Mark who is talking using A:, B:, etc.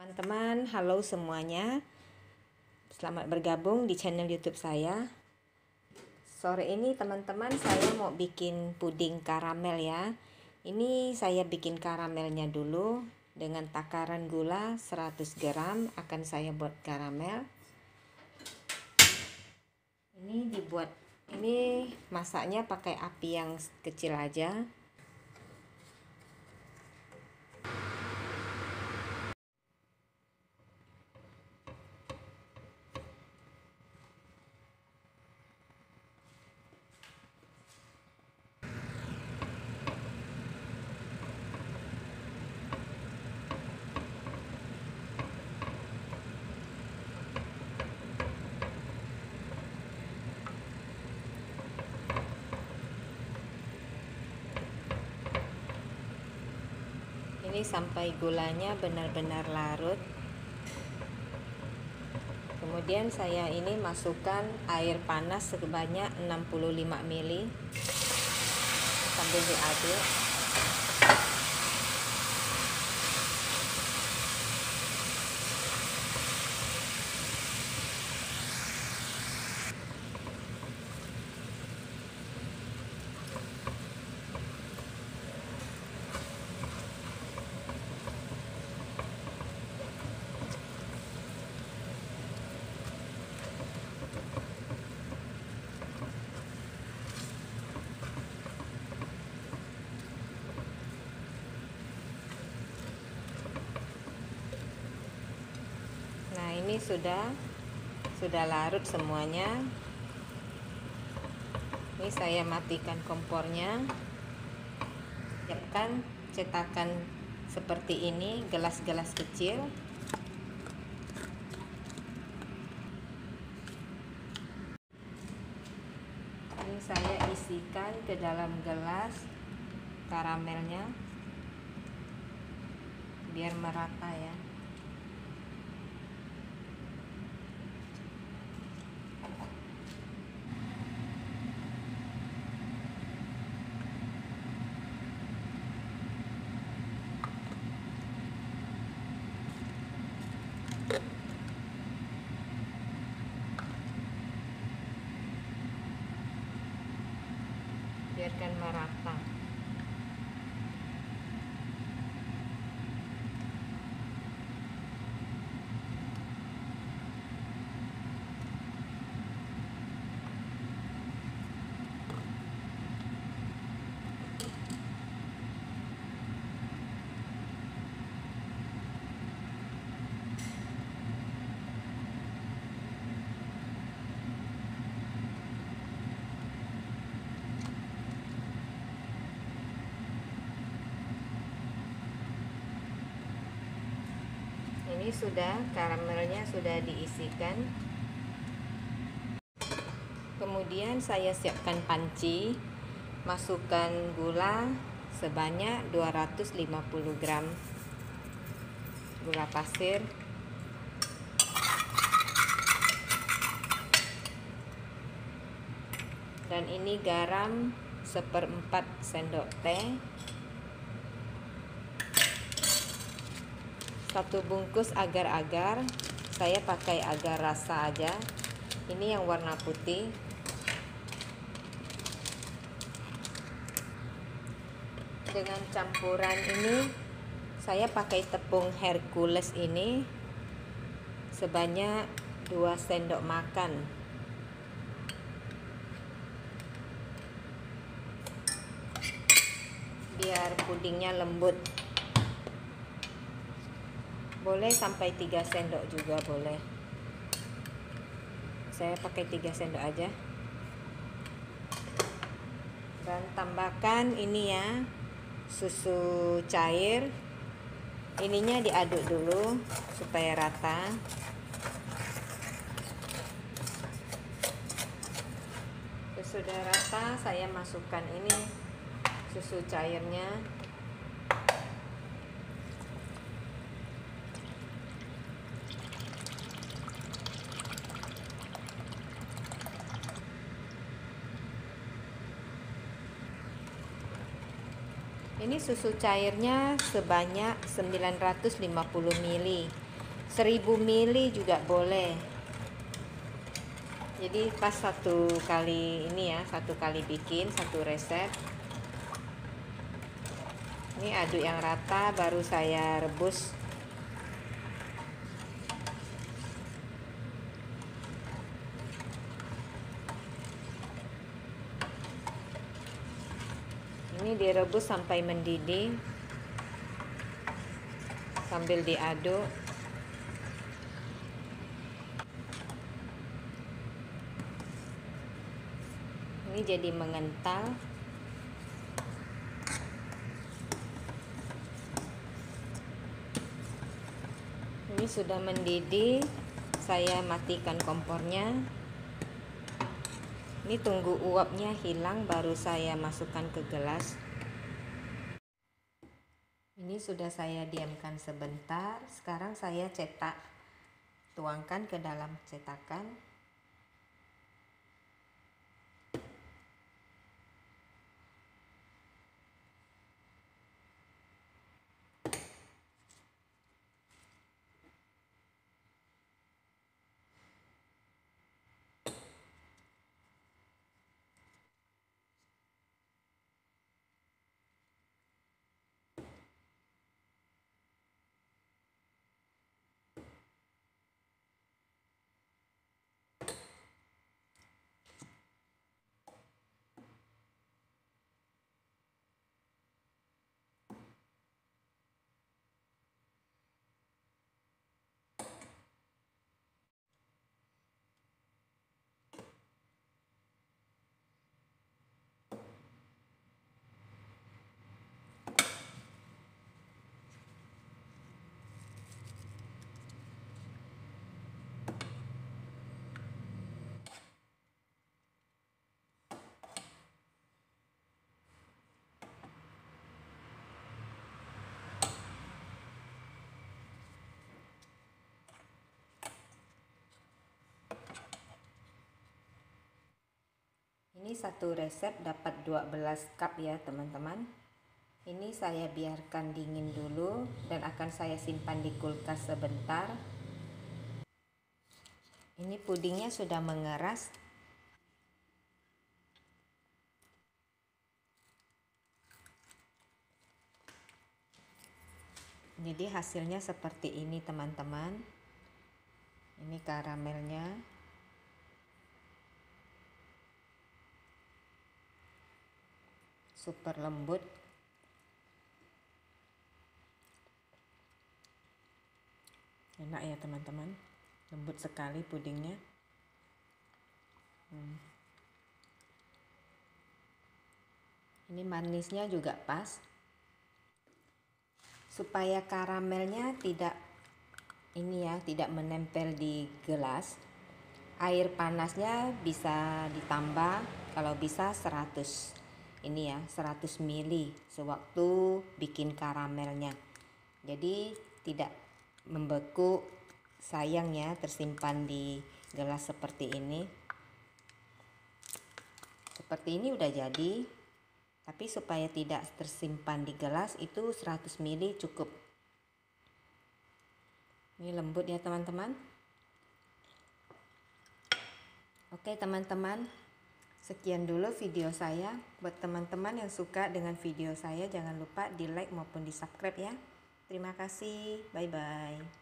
A: Teman-teman, halo semuanya. Selamat bergabung di channel YouTube saya. Sore ini teman-teman saya mau bikin puding karamel ya. Ini saya bikin karamelnya dulu dengan takaran gula 100 gram akan saya buat karamel. Ini dibuat ini masaknya pakai api yang kecil aja. Ini sampai gulanya benar-benar larut. Kemudian saya ini masukkan air panas sebanyak 65 ml sambil diaduk ini sudah sudah larut semuanya. Ini saya matikan kompornya. Siapkan cetakan seperti ini, gelas-gelas kecil. Ini saya isikan ke dalam gelas karamelnya biar merata ya. Biarkan merata sudah karamelnya sudah diisikan. Kemudian saya siapkan panci masukkan gula sebanyak 250 gram gula pasir. Dan ini garam seperempat sendok teh satu bungkus agar-agar. Saya pakai agar rasa aja. Ini yang warna putih. Dengan campuran ini saya pakai tepung Hercules ini sebanyak 2 sendok makan. Biar pudingnya lembut boleh sampai 3 sendok juga boleh. Saya pakai 3 sendok aja. Dan tambahkan ini ya susu cair. Ininya diaduk dulu supaya rata. Sudah rata saya masukkan ini susu cairnya Ini susu cairnya sebanyak 950 ml. 1000 mili juga boleh. Jadi pas satu kali ini ya satu kali bikin satu resep. Ini aduk yang rata baru saya rebus ini direbus sampai mendidih. Sambil diaduk. Ini jadi mengental. Ini sudah mendidih. Saya matikan kompornya ini tunggu uapnya hilang baru saya masukkan ke gelas. Ini sudah saya diamkan sebentar. Sekarang saya cetak tuangkan ke dalam cetakan Ini satu resep dapat 12 cup ya teman-teman. Ini saya biarkan dingin dulu dan akan saya simpan di kulkas sebentar. Ini pudingnya sudah mengeras. Jadi hasilnya seperti ini teman-teman. Ini karamelnya. Super lembut. Enak ya teman-teman. Lembut sekali pudingnya. Hmm. ini manisnya juga pas. Supaya karamelnya tidak ini ya tidak menempel di gelas air panasnya bisa ditambah kalau bisa 100 ini ya 100 ml sewaktu bikin karamelnya. Jadi tidak membeku sayang ya tersimpan di gelas seperti ini. Seperti ini udah jadi tapi supaya tidak tersimpan di gelas itu 100 ml cukup. Ini lembut ya teman-teman. Oke teman-teman Sekian dulu video saya. Buat teman-teman yang suka dengan video saya, jangan lupa di like maupun di subscribe ya. Terima kasih. Bye-bye.